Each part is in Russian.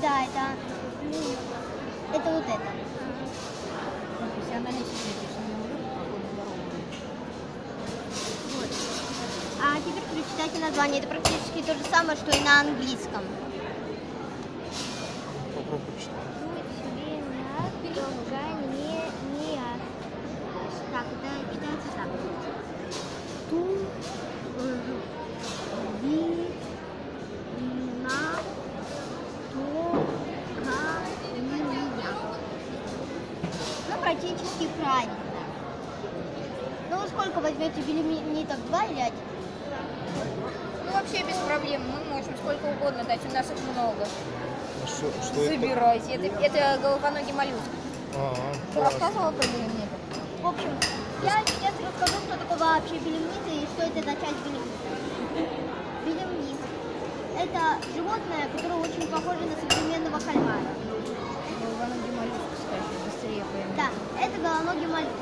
Да, это, ну, это вот это. А теперь прочитайте название. Это практически то же самое, что и на английском. Попробуй читать. Правильно. Ну, вы сколько возьмете белемниток? Два или один? Ну, вообще без проблем. Мы можем сколько угодно дать. У нас их много. А что, что это? Забирайте. Это, это головоногий моллюск. А, Ты класс. рассказывала про белемниток? В общем, я сейчас расскажу, что такое вообще белемниты и что это за часть белемнита. Белемнит – это животное, которое очень похоже на современного кальмара. Головоногий моллюск, кстати, пойму. Да, это головоногий моллюск.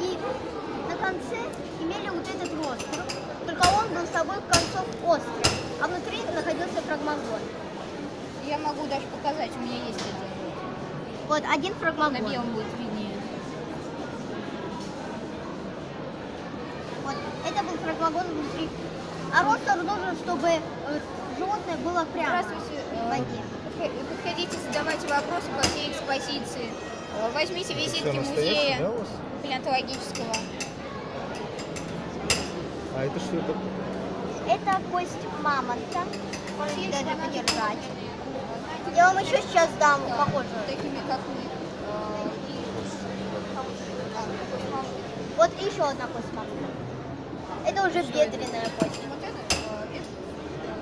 И на конце имели вот этот остров, только он был с обоих концов острый, а внутри находился фрагмагон. Я могу даже показать, у меня есть один. Вот один На фрагмагон. белом будет виднее. Вот, это был фрагмагон внутри. А рот он нужен, чтобы э, животное было прямо Здравствуйте. в воде. Подхо- Подходите, задавайте вопросы по всей экспозиции. Возьмите Это визитки да, музея вас? палеонтологического. А это что это? Это кость мамонта. Можете даже подержать. Я вам еще сейчас дам похожую. Такими, как мы. Вот еще одна кость мамонта. Это уже бедренная кость. Вот это, э,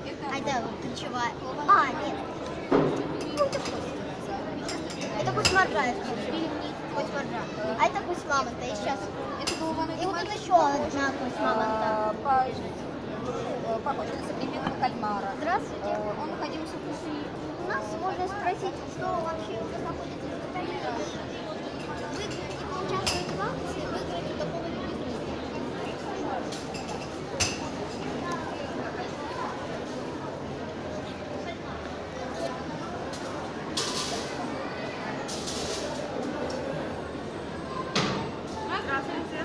это, А это это ключевая. А, нет. Это кость моржа. Кость моржа. А это кость мамонта. И сейчас. это головоногий И вот тут еще одна кость мамонта. Э, по- э, Похож на современного кальмара. Здравствуйте. Э, Он находился в. У нас можно спросить, что вообще уже находится в Каталине. Выиграть и поучаствовать в акции, выиграть у какого-нибудь Здравствуйте.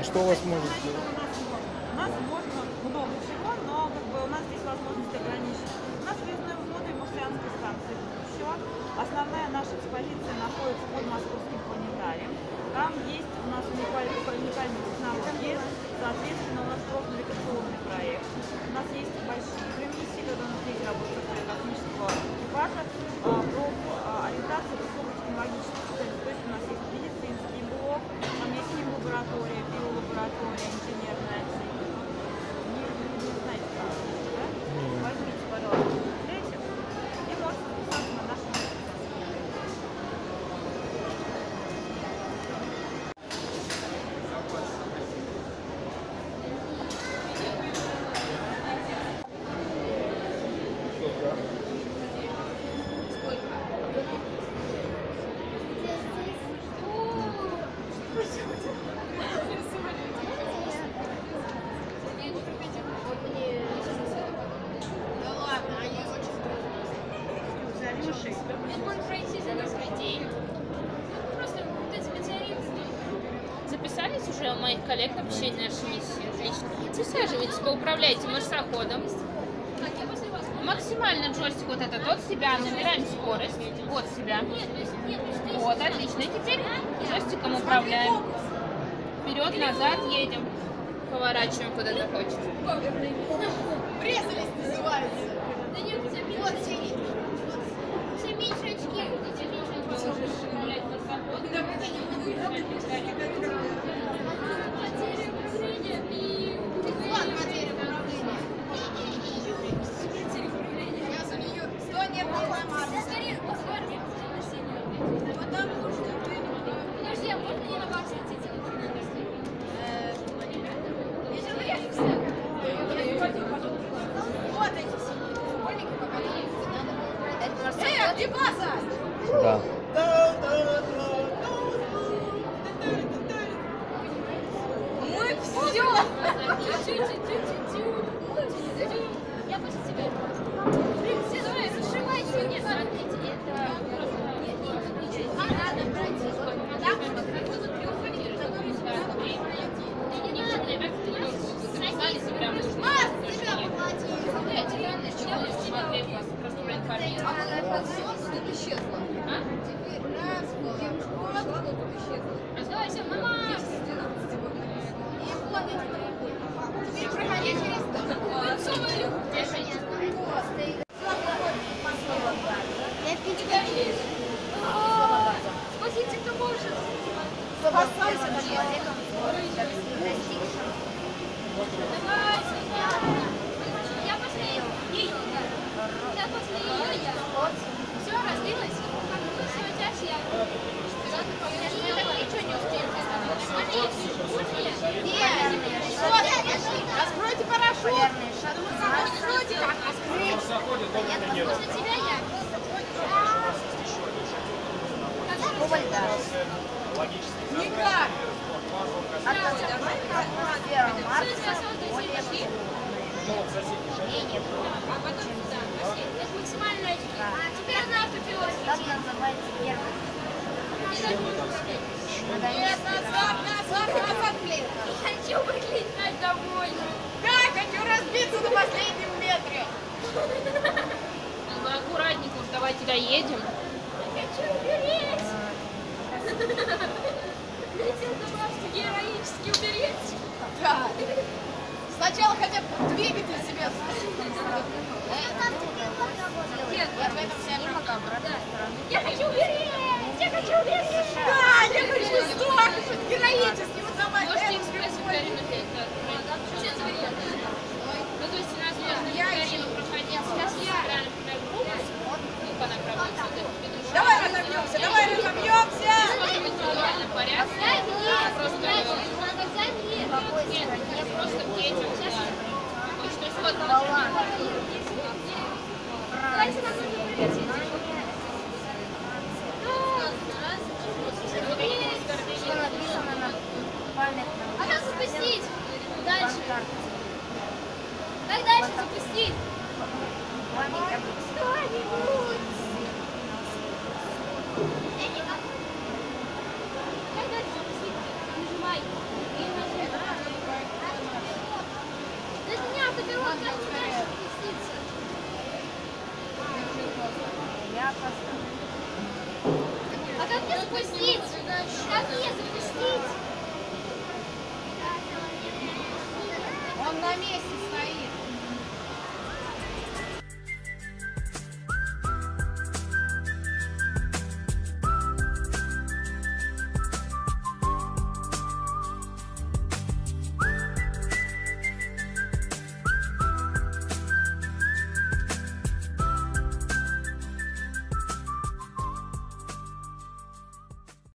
А что у вас может сделать? у нас, можно много всего, но как бы у нас здесь возможность ограничена. У нас въездной ввод и Мурсианской станции еще. Основная наша экспозиция находится под Московским планетарием. Там есть у нас уникальный, уникальный технологии, соответственно, у нас профнавигационный проект. У нас есть большие миссии, когда у нас есть работа космического экипажа, а, проф а, ориентация высокотехнологических целей. То есть у нас есть медицинский блок, там есть химлаборатория, биолаборатория, инженерная отсек. Не, не знаете, как это, да? Нет. Возьмите, пожалуйста, этих и можете записаться на нашу Записались уже у моих коллег на посещение нашей миссии? Отлично. Присаживайтесь, поуправляйте маршоходом. Максимально джойстик вот этот от себя, набираем скорость. Вот себя. Вот, отлично. Теперь джойстиком управляем. Вперед, назад едем. Поворачиваем куда захочется. Врезались, называется. Да. Мы все. Я после тебя. Блин, все, давай, расшивайся. Нет, смотрите, это гордился человеком, достигшим Я после ее, я после ее, я все разлилось, как бы все чаще я ничего не успею. Раскройте парашют! Шаги. Открыть. После тебя я. Кубаль, да. Никак. Марса более менее Это максимально. Теперь она втупилась. Как называется первый? Назад, назад, назад, блин. Хочу выглядеть домой. 会社の人たちに。Запустить? Как мне запустить? Он на месте